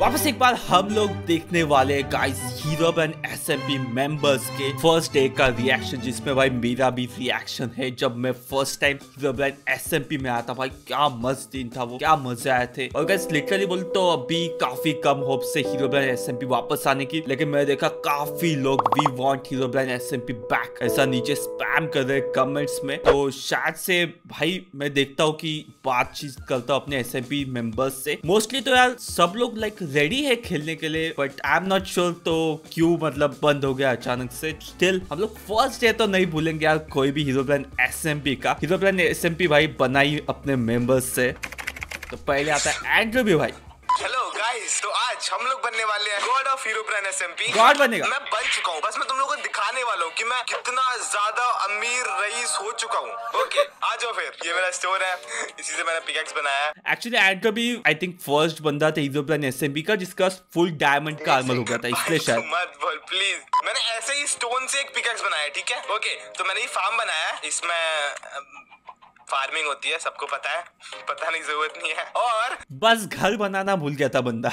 वापस एक बार हम लोग देखने वाले guys hero and SMP members के फ़र्स्ट डे का रिएक्शन जिसमें भाई मेरा भी रिएक्शन है, जब मैं first time hero and SMP में आया था, भाई, क्या मस्त दिन था वो, क्या मज़े आए थे। और गाइस लिटरली बोल तो अभी काफ़ी कम होप से हीरो एंड एसएमपी वापस आने की, लेकिन मैंने देखा काफ़ी लोग we want hero and SMP back ऐसा नीचे स्पैम कर रहे कमेंट्स में। तो शायद से भाई, मैं देखता हूँ की बातचीत करता हूँ अपने एसएमपी मेंबर्स से। मोस्टली तो यार, सब लोग लाइक रेडी है खेलने के लिए but I am not sure तो क्यों मतलब बंद हो गया अचानक से। स्टिल हम लोग फ़र्स्ट डे तो नहीं भूलेंगे यार कोई भी हीरो प्लान एस का। हीरो प्लान एस भाई बनाई अपने मेंबर्स से। तो पहले आता है एंड्रू भी भाई। हेलो गाइस तो आज हम लोग बनने वाले हैं god of hero brand SMP god बनेगा। मैं बन चुका हूँ। बस मैं तुम दिखाने वाला हूँ कि मैं कितना ज़्यादा अमीर रईस हो चुका हूँ। ओके आ जाओ फिर। ये मेरा स्टोर है। इसी से मैंने पिकैक्स बनाया है। एक्चुअली एंड्रो भी आई थिंक फ़र्स्ट बंदा था हीरो प्लान एस का जिसका फुल डायमंड का आर्मर हो गया था। इसलिए शायद मत बोल प्लीज़ मैंने ऐसे ही स्टोन से एक पिकैक्स बनाया ठीक है? ओके तो मैंने ये फार्म बनाया है। इसमें फ़ार्मिंग होती है सबको पता है। पता नहीं ज़रूरत नहीं है। और बस घर बनाना भूल गया था बंदा।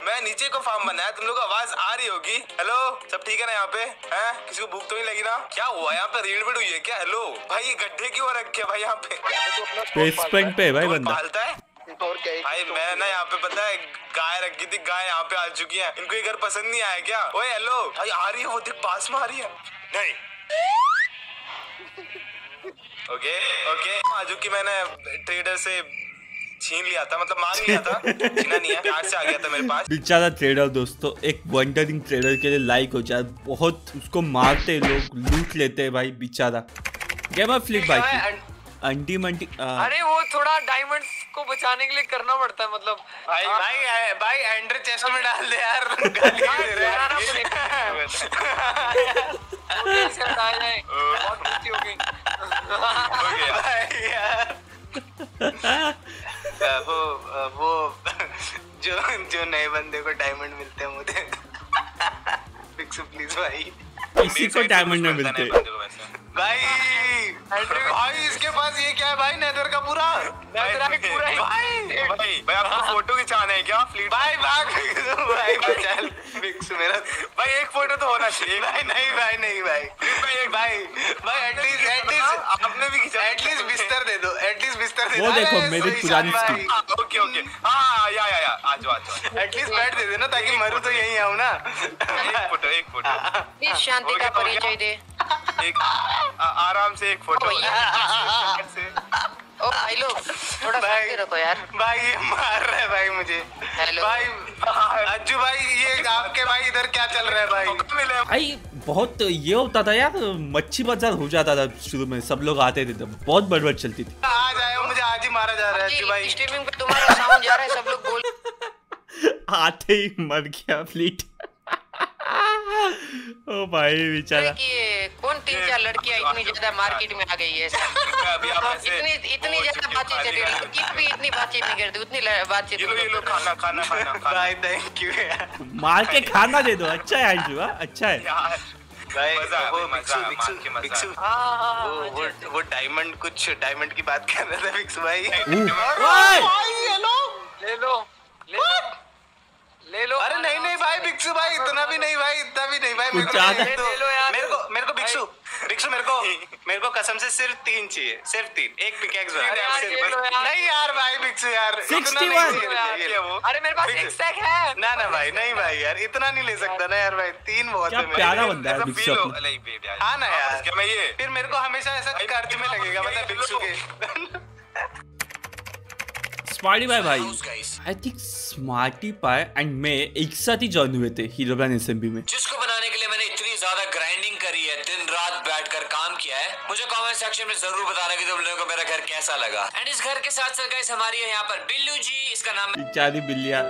मैं नीचे को फार्म बनाया तुम लोग आवाज़ रही होगी। हेलो सब ठीक है ना यहाँ पे? हैं? किसी को भूख तो नहीं लगी ना? क्या हुआ? यहाँ पे रीड बिड हुई है क्या? हेलो भाई ये गड्ढे क्यों रखे भाई यहाँ पे? बेसमेंट पे भाई बंदा। पालता है? भाई मैं ना यहाँ पे पता है गाय रखी थी गाय यहाँ पे आ चुकी है। इनको ये घर पसंद नहीं आया क्या? ओए हेलो भाई आ रही है वो देख पास में आ रही है। नहीं। ओके ओके आजू की मैंने ट्रेडर से छीन लिया था मतलब मांग लिया था। छीना नहीं है प्यार से आ गया था मेरे पास। बेचारा ट्रेडर दोस्तों एक वंडरिंग ट्रेडर के लिए लाइक हो जाए बहुत उसको मारते लोग लूट लेते हैं भाई बेचारा गेम ऑफ़ फ्लिप भाई। अंटी मंटी अरे वो थोड़ा डायमंड्स को बचाने के लिए करना पड़ता है मतलब। भाई भाई भाई एंडर चेस्ट में डाल दे यार? बहुत हो गई। भाई। किसी को डायमंड में मिलते। भाई भाई इसके पास ये क्या है भाई? नेदर का पूरा? नेदर का पूरा ही- भाई भाई भाई आपको फ़ोटो खिंचाने है क्या? फ्लीट भाई भाग। भाई बचा मिक्स मेरा। भाई एक फ़ोटो तो होना चाहिए। भाई नहीं भाई नहीं भाई। भाई भाई भाई एटलीस्ट एटलीस्ट आपने भी खिंचा एटलीस्ट बिस्तर दे दो एटलीस्ट बिस्तर दे दो। वो देखो, मेरी पुरानी। भाई। ओके ओके हाँ या या या आ जाओ आ जाओ एटलीस्ट बेड दे देना ताकि मरू तो यहीं आऊँ ना। एक फ़ोटो एक फ़ोटो प्लीज़ शांति का परिचय दे। एक आराम से एक फ़ोटो ओ भाई लोग थोड़ा भाई शांति रखो यार। भाई ये मार रहा है भाई मुझे। हेलो। भाई अज्जू भाई ये आपके भाई इधर क्या चल रहा है भाई? मिले। भाई बहुत ये होता था यार मच्छी बाज़ार हो जाता था शुरू में सब लोग आते थे तब। बहुत बड़बड़ चलती थी। आज हो मुझे आज ही मारा जा रहा है अज्जू भाई। स्ट्रीमिंग पे तुम्हारा साउंड जा रहा है सब लोग बोल आते ही मर गया फ्लीट ओ भाई बेचारा। तीन चार लड़कियाँ इतनी ज़्यादा मार्केट में आ गई है अभी आप ऐसे इतनी इतनी ज़्यादा बातचीत चल रही है किस भी इतनी बातचीत नहीं करती उतनी बातचीत खाना खाना खाना भाई थैंक यू मार के खाना दे दो अच्छा है अंजू हाँ अच्छा है। यार भाई मज़ा वो भाई, मज़ा है, है। वो वो वो डायमंड कुछ डायमंड की बात कर रहा था बिक्सू भाई। ओए! हेलो ले। लो ले लो ले। लो अरे नहीं नहीं भाई भाई इतना भी नहीं भाई इतना भी नहीं भाई मेरे को। मेरे को मेरे बिक्सू मेरे को मेरे को कसम से सिर्फ़ तीन चाहिए सिर्फ़ तीन। एक पिकेक्स। नहीं यार भाई बिक्सू यार इतना 61 नहीं चाहिए, यार। ये वो। अरे मेरे पास बिक्सू। एक स्टैक है। ना ना भाई नहीं भाई यार इतना नहीं ले सकता ना यार भाई तीन बहुत है प्यारा बंदा है feel हो- हाँ ना यार। क्या मैं ये फिर मेरे को हमेशा ऐसा कर्ज में लगेगा मतलब बिक्सू के। स्मार्टी पाई भाई। I think smarty pie and मैं एक साथ ही ज्वाइन हुए थे हीरो ब्रांड एसएमबी में। जिसको बनाने के लिए मैंने इतनी ज़्यादा ग्राइंडिंग मुझे कमेंट सेक्शन में ज़रूर बताना कि तुम लोगों को मेरा घर कैसा लगा। एंड इस घर के साथ साथ गाइस हमारी है यहाँ पर बिल्लू जी इसका नाम बेचारी बिल्लिया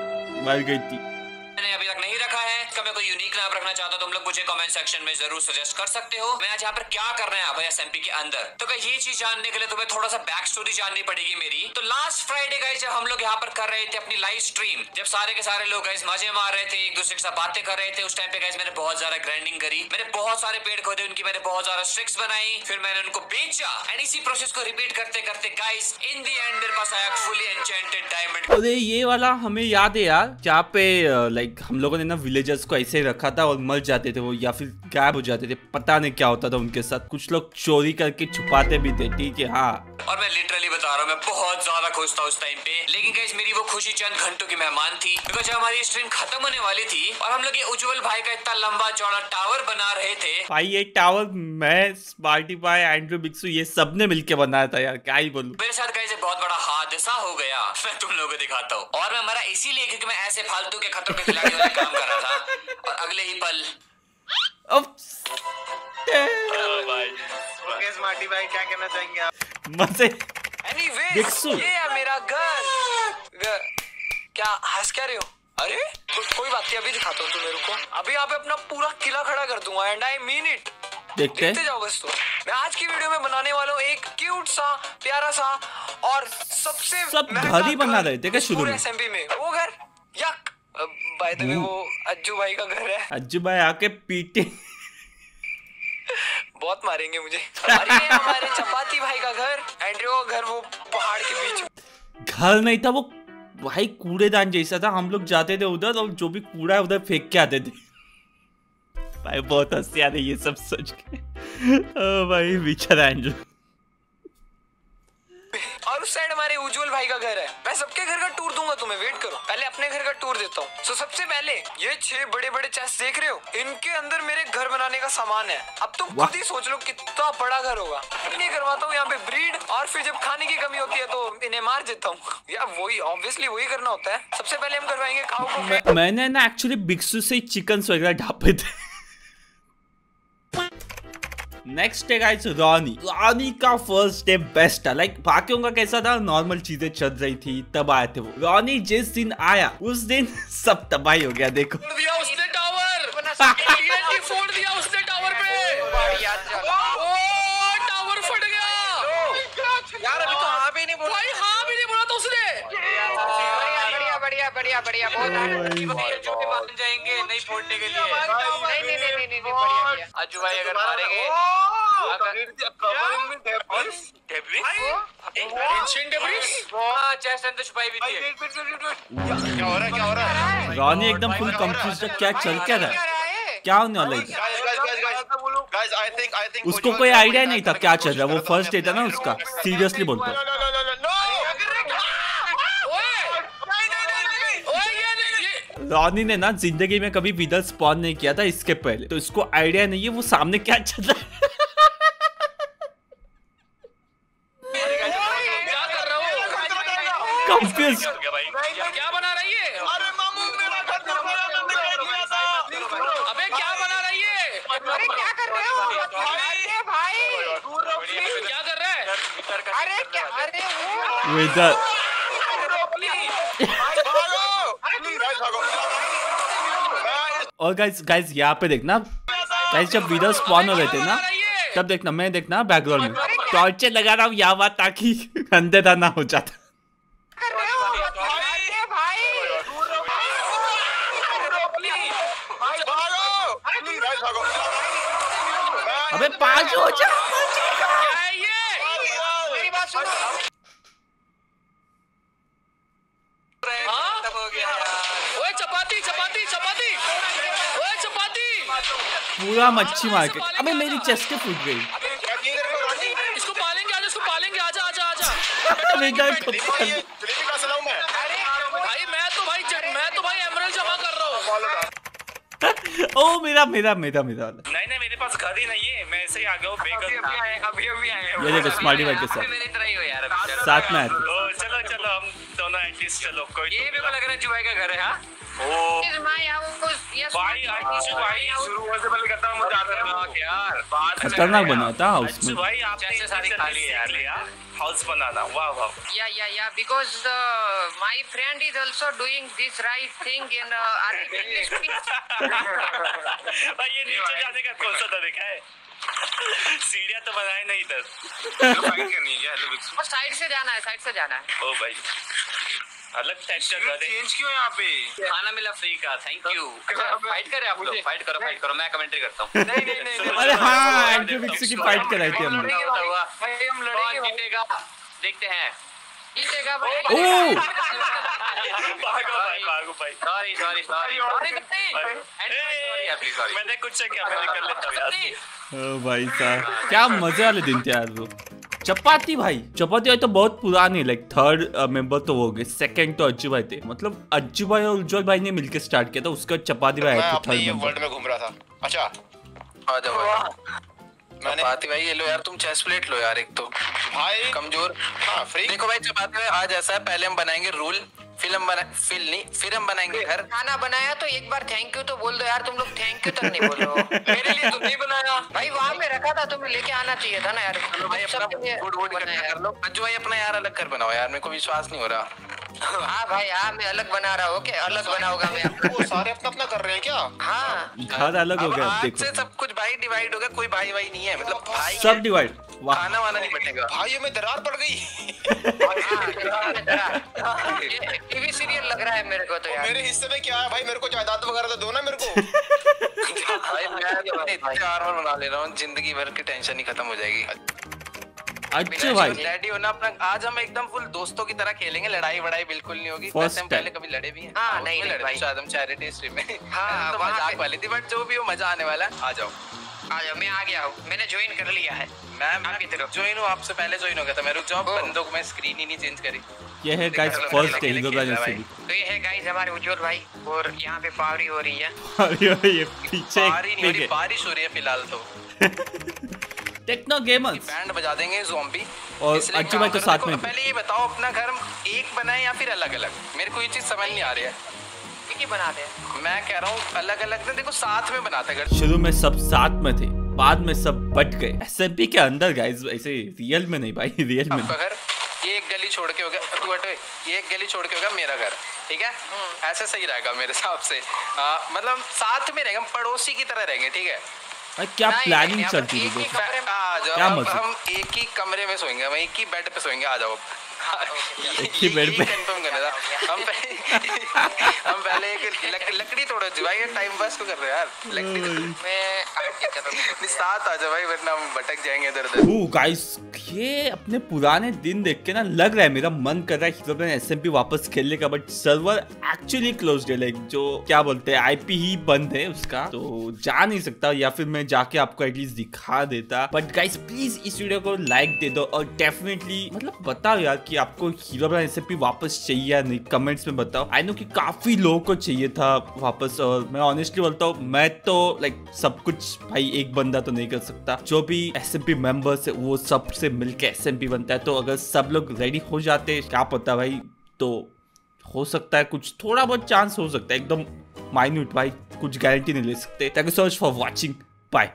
मर गई थी। मैंने अभी तक नहीं रखा है। इसका मैं को कोई यूनिक नाम रखना चाहते हो, तुम लोग मुझे कमेंट सेक्शन में ज़रूर सजेस्ट कर सकते हो। मैं आज यहाँ पर क्या कर रहे हैं भाई एसएमपी के अंदर? तो ये चीज़ जानने के लिए तुम्हें थोड़ा सा बैक स्टोरी जाननी पड़ेगी मेरी। तो लास्ट फ्राइडे गाइस जब हम लोग यहाँ पर कर रहे थे अपनी लाइव स्ट्रीम जब सारे के सारे लोग गाइस मज़े मार रहे थे, एक दूसरे के साथ बातें कर रहे थे, उस टाइम पे गाइस मैंने बहुत ज़्यादा ग्राइंडिंग करी। मैंने बहुत सारे पेड़ खोदे उनकी मैंने बहुत ज़्यादा स्ट्रिक्स बनाई। फिर मैंने उनको बेचा। एंड इसी प्रोसेस को रिपीट करते करते गाइस इन दी एंड मेरे पास आया फुली एन्चेंटेड डायमंड ये वाला हमें याद है यार, जहाँ पे लाइक हम लोगों ने ना विलेजर्स को ऐसे रखा था और मर जाते थे वो या फिर गायब हो जाते थे पता नहीं क्या होता था उनके साथ। कुछ लोग चोरी करके छुपाते भी थे ठीक है हाँ। और मैं लिटरली बता रहा हूँ मैं बहुत ज़्यादा खुश था उस टाइम पे। लेकिन गाइस मेरी वो खुशी चंद घंटों की मेहमान थी बिकॉज़ हमारी स्ट्रीम खत्म होने वाली थी और हम लोग ये उज्जवल भाई का इतना लंबा चौड़ा टावर बना रहे थे। भाई ये टावर मैं स्मार्टी भाई एंड्रू बिक्सू ये सबने मिलके बनाया था यार क्या ही बोलूँ। मेरे साथ गाइस एक बहुत बड़ा हादसा हो गया मैं तुम लोगों को दिखाता हूँ। और मैं मरा इसीलिए क्योंकि मैं ऐसे फालतू के खतरों के खिलाड़ी काम कर रहा था। और अगले ही पल अब ओके भाई। क्या कहना चाहेंगे आप? मज़े। एनीवे ये है मेरा घर घर क्या हंस क्या रहे हो? अरे को, कोई बात नहीं अभी दिखाता हूँ तुम मेरे को। अभी यहाँ पे अपना पूरा किला खड़ा कर दूँगा एंड आई मीन इट देखते देखते जाओ बस तो। मैं आज की वीडियो में बनाने वाला हूँ एक क्यूट सा प्यारा सा और सबसे सब घर ही बना रहे थे क्या शुरू में? एसएमपी में। वो घर यक। बाय द वे वो अज्जू भाई का घर है। अज्जू भाई आके पीटे। बहुत मारेंगे मुझे। हमारे चपाती भाई का घर एंड्रयू का घर वो पहाड़ के बीच घर नहीं था वो भाई कूड़ेदान जैसा था। हम लोग जाते थे उधर और जो भी कूड़ा है उधर फेंक के आते थे। भाई बहुत हँसी आ रही है ये सब सोच के। ओ भाई बेचारा एंड्रू और उस साइड हमारे उज्जवल भाई का घर है। मैं सबके घर का टूर दूँगा तुम्हें वेट करो। पहले अपने घर का टूर देता हूँ। तो सबसे पहले ये छह बड़े बड़े चेस्ट देख रहे हो? इनके अंदर मेरे घर बनाने का सामान है। अब तुम खुद ही सोच लो कितना बड़ा घर होगा। इन्हें करवाता हूँ यहाँ पे ब्रीड और फिर जब खाने की कमी होती है तो इन्हें मार देता हूँ। यार वही ऑब्वियसली वही करना होता है। सबसे पहले हम करवाएँगे खाओ को। मैंने ना एक्चुअली बिक्सू से चिकन वगैरह ढापे थे। नेक्स्ट है गाइस रॉनी रॉनी का फ़र्स्ट डे बेस्ट था. लाइक बाकियों का कैसा था? नॉर्मल चीज़ें चल रही थी तब आए थे वो। रॉनी जिस दिन आया उस दिन सब तबाही हो गया देखो। दिया उसने टावर फोड़ दिया उसने टावर पे! फट गया! यार अभी तो हाँ भी नहीं बोला। भाई हाँ भी नहीं बोला था उसने! बढ़िया बढ़िया बढ़िया बढ़िया बहुत मान जाएँगे नहीं फोड़ने के लिए। नहीं नहीं नहीं नहीं बढ़िया अज्जू भाई अगर मारेंगे रॉनी एकदम फुल कंफ्यूज क्या चल क्या रहा है क्या होने वाला है उसको कोई आइडिया नहीं था क्या चल रहा है वो फ़र्स्ट डे था ना उसका सीरियसली बोलता हूँ! रॉनी ने ना ज़िंदगी में कभी विदर स्पॉन नहीं किया था इसके पहले तो इसको आइडिया नहीं है वो सामने क्या चल रहा है क्या कर रहा हो कंफ्यूज क्या बना रही है? अरे मामू मेरा घर दोबारा बनने का दिया था अबे क्या बना रही है? अरे क्या कर रहे हो? अरे भाई। क्या कर रहा है? अरे क्या अरे वो। भागो। Guys, और गाइस गाइस यहाँ पे देखना। गाइस जब विदर स्पॉन हो रहे थे ना तब देखना मैं देखना बैकग्राउंड में। टॉर्चर लगा रहा हूँ यहाँ बात ताकि अंधेरा ना हो जाता कर रहे हो अरे भाई भागो Guys, भागो अबे पास हो जा। पूरा मच्छी मार्केट। अबे मेरी चेस्ट फूट गई। इसको पालेंगे आजा इसको पालेंगे आजा आजा आजा विदर को भाई, ये जलेबी कहाँ से लाऊं मैं भाई मैं तो भाई ज- मैं तो भाई एमरल्ड जमा कर रहा हूँ ओ मेरा मेरा मेरा मेरा। नहीं नहीं मेरे पास घर ही नहीं है। मैं ऐसे ही आ गया हूँ बेघर अभी अभी आए। ये देखो स्मार्टी भाई के साथ। मेरी तरह ही हो यार साथ में आए चलो चलो हम दोनों एटलीस्ट चलो कोई ये मेरे को लग रहा है जुआई का घर है हाँ? यार। खतरनाक बना था हाउस में। भाई आपने सारी खाली लिया। हाउस बनाना वाह वाह। yeah. Because uh, my friend is also doing this right thing in uh, भाई ये नीचे जाने का कौन सा तरीका है? सीढ़ियाँ तो बनाए नहीं इधर। करनी है क्या साइड से जाना है साइड से जाना है। ओ भाई। अलग टाइप का घर है। चेंज क्यों है यहाँ पे? खाना मिला फ्री का थैंक यू फाइट करे आप लोग फाइट करो फाइट करो मैं कमेंट्री करता हूँ। नहीं नहीं नहीं। अरे हाँ एंटी मिक्स की फाइट कराई थी हमने। हम लड़ेंगे जीतेगा? देखते हैं। जीतेगा भाई। ओ! भागो भाई भागो भाई। सॉरी सॉरी सॉरी अरे नहीं। ए, सॉरी मैंने कुछ किया मैंने कर लेता हूँ यार। ओ भाई साहब क्या मज़े वाले दिन थे यार वो। चपाती भाई चपाती भाई तो बहुत पुराने लाइक थर्ड मेंबर तो हो गए सेकंड तो अज्जू भाई थे। मतलब अज्जू भाई और उज्जवल भाई ने मिलकर स्टार्ट किया था उसका चपाती भाई तो थर्ड ये मेंबर वर्ल्ड में घूम रहा था। अच्छा। आ जाओ मैंने चपाती भाई ये लो यार तुम चेस्ट प्लेट लो यार एक तो। भाई। कमज़ोर। हाँ फ्री देखो भाई चपाती भाई आज ऐसा है पहले हम बनाएँगे रूल फ़िल्म बना फिल नहीं फ़िल्म बनाएँगे घर। खाना बनाया तो एक बार थैंक यू तो बोल दो यार तुम लोग थैंक यू तक नहीं बोलो। मेरे लिए तुम नहीं बनाया। भाई वहाँ पे रखा था तुम्हें लेके आना चाहिए था ना यार। चलो भाई अपना फ़ूड वूड यार। कर लो। अज्जू भाई अपना यार अलग कर बनाओ यार मेरे को विश्वास नहीं हो रहा। हाँ भाई हाँ मैं अलग बना रहा हूँ अलग बनाऊँगा मैं। वो सारे अपना अपना कर रहे हैं क्या? हाँ। घर अलग हो गया देखो। सब कुछ भाई डिवाइड हो गया कोई भाई भाई नहीं है मतलब भाई सब डिवाइड खाना वाना नहीं बटेगा भाइयों में दरार पड़ गई। टीवी सीरियल लग रहा है मेरे को तो यार। मेरे हिस्से में क्या है भाई? मेरे को जायदाद वगैरह तो दो ना मेरे को। भाई मैं तो बना ले रहा हूँ ज़िंदगी भर की टेंशन ही खत्म हो जाएगी। अच्छे भाई। रेडी होना अपना आज हम एकदम फुल दोस्तों की तरह खेलेंगे लड़ाई वड़ाई बिल्कुल नहीं होगी। वैसे हम पहले कभी लड़े भी हैं। हाँ, नहीं, नहीं, लड़े भाई। शायद हम चैरिटी स्ट्रीम में। हाँ, तो मज़ाक वाली थी बट जो भी हो मज़ा आने वाला है। आ जाओ। आ जाओ मैं आ गया हूँ। मैंने ज्वाइन कर लिया है। मैं आप की तरफ़। ज्वाइन हूँ आपसे पहले ज्वाइन हो गया था। मैं रुक जाओ बंदों को मैं स्क्रीन ही नहीं चेंज करी। ये है गाइस फ़र्स्ट खेल डे खेल हीरो खेल से भाई। भी। तो ये है गाइस हमारे उज्जवल भाई और यहाँ पे पावरी हो रही है। अरे ये पीछे एक नहीं हो रही है। बारिश हो रही है फ़िलहाल तो। टेक्नो गेमर्स बैंड बजा देंगे जोम्बी और अच्छी भाई तो साथ में पहले ये बताओ अपना घर एक बनाए या फिर अलग अलग? मेरे को ये चीज़ समझ नहीं आ रही है। एक ही बना दे मैं कह रहा हूँ अलग अलग ना देखो साथ में बनाते घर। शुरू में सब साथ में थे। बाद में सब बट गए। एसएमपी के अंदर गाइस ऐसे रियल में नहीं भाई रियल में आपका घर ये एक गली छोड़ के हो गया। तू हट ये एक गली छोड़ के होगा मेरा घर ठीक है? ऐसे सही रहेगा मेरे हिसाब से। आ, मतलब साथ में रहेंगे पड़ोसी की तरह रहेंगे ठीक है? भाई क्या प्लानिंग चलती ही क्या मज़े? हम एक ही कमरे में सोएँगे हम एक ही बेड पे सोएँगे आ जाओ। एक ही बेड पे। कंफर्म करने था हम पहले हम पहले एक लक, लकड़ी तोड़ो जी भाई टाइम पास को कर रहे हो यार। लकड़ी मैं आगे साथ आ जाओ भाई वरना हम भटक जाएँगे इधर उधर। ओ गाइस ये अपने पुराने दिन देख के ना लग रहा है मेरा मन कर रहा है हीरो एसएमपी वापस खेलने का बट सर्वर एक्चुअली क्लोज्ड है लाइक जो क्या बोलते हैं आईपी ही बंद है उसका। तो जा नहीं सकता या फिर मैं जाके आपको एटलीस्ट दिखा देता। बट गाइस प्लीज़ इस वीडियो को लाइक दे दो और डेफिनेटली मतलब बताओ यार कि आपको हीरो एसएमपी वापस चाहिए या नहीं कमेंट्स में बताओ। आई नो कि काफ़ी लोगों को चाहिए था वापस और मैं ऑनेस्टली बोलता हूँ, मैं तो लाइक सब कुछ भाई एक बंदा तो नहीं कर सकता। जो भी एसएमपी मेंबर्स है, वो सबसे मिलके एस एम पी बनता है। तो अगर सब लोग रेडी हो जाते, क्या पता भाई तो हो सकता है कुछ, थोड़ा बहुत चांस हो सकता है। एकदम माइन्यूट भाई, कुछ गारंटी नहीं ले सकते। Thank you so much for watching bye